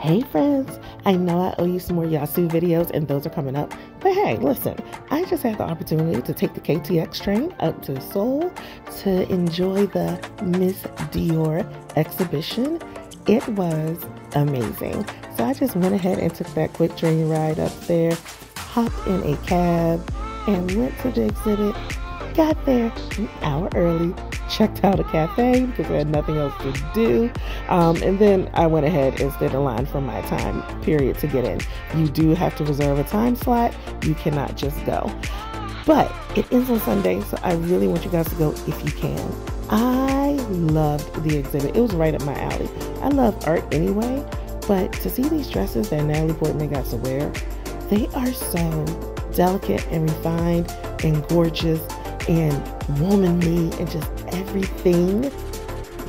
Hey friends, I know I owe you some more Yasu videos and those are coming up. But hey, listen, I just had the opportunity to take the KTX train up to Seoul to enjoy the Miss Dior exhibition. It was amazing. So I just went ahead and took that quick train ride up there, hopped in a cab, and went to the exhibit. Got there an hour early, checked out a cafe because I had nothing else to do. Um, and then I went ahead and stood in line for my time period to get in. You do have to reserve a time slot, you cannot just go. But it ends on Sunday, so I really want you guys to go if you can. I loved the exhibit. It was right up my alley. I love art anyway, but to see these dresses that Natalie Portman got to wear, they are so delicate and refined and gorgeous and womanly and just everything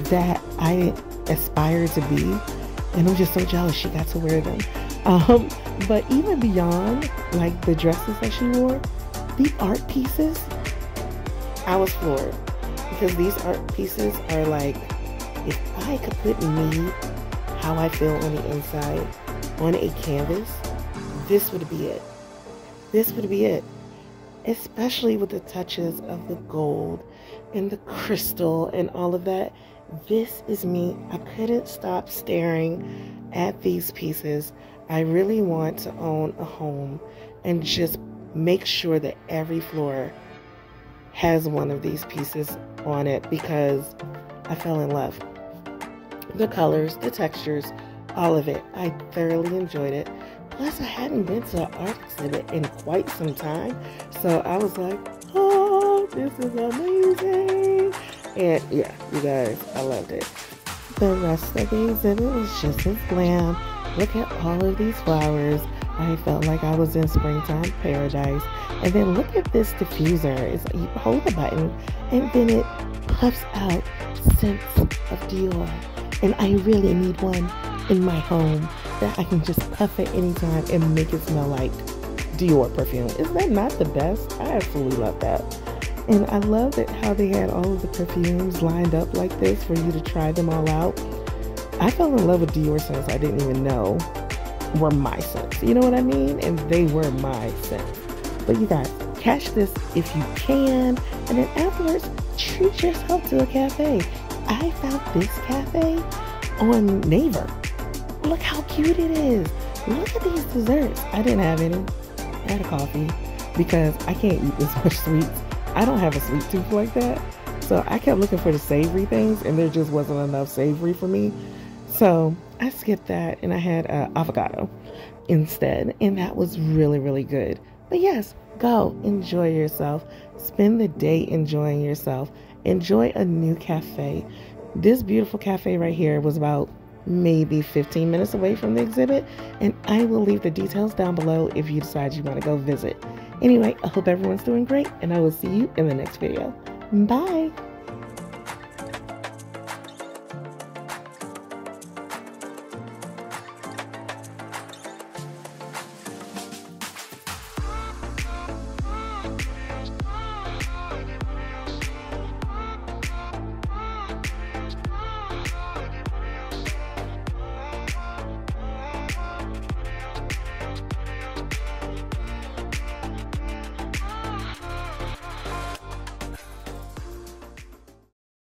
that I aspire to be. And I'm just so jealous she got to wear them. Um, but even beyond like the dresses that she wore, the art pieces, I was floored because these art pieces are like, if I could put me, how I feel on the inside, on a canvas, this would be it. This would be it especially with the touches of the gold and the crystal and all of that. This is me. I couldn't stop staring at these pieces. I really want to own a home and just make sure that every floor has one of these pieces on it because I fell in love. The colors, the textures, all of it. I thoroughly enjoyed it. Plus, I hadn't been to an art exhibit in quite some time. So I was like, oh, this is amazing. And yeah, you guys, I loved it. The rest of the exhibit was just as glam. Look at all of these flowers. I felt like I was in springtime paradise. And then look at this diffuser. It's you hold the button and then it puffs out scents of Dior. And I really need one in my home that I can just puff at any time and make it smell like Dior perfume. Is that not the best? I absolutely love that. And I love that how they had all of the perfumes lined up like this for you to try them all out. I fell in love with Dior scents I didn't even know were my scents. You know what I mean? And they were my scents. But you guys, catch this if you can. And then afterwards, treat yourself to a cafe. I found this cafe on Naver. Look how cute it is. Look at these desserts. I didn't have any. I had a coffee because I can't eat this much sweets. I don't have a sweet tooth like that. So I kept looking for the savory things and there just wasn't enough savory for me. So I skipped that and I had uh, avocado instead. And that was really, really good. But yes, go enjoy yourself. Spend the day enjoying yourself. Enjoy a new cafe. This beautiful cafe right here was about maybe 15 minutes away from the exhibit, and I will leave the details down below if you decide you want to go visit. Anyway, I hope everyone's doing great, and I will see you in the next video. Bye!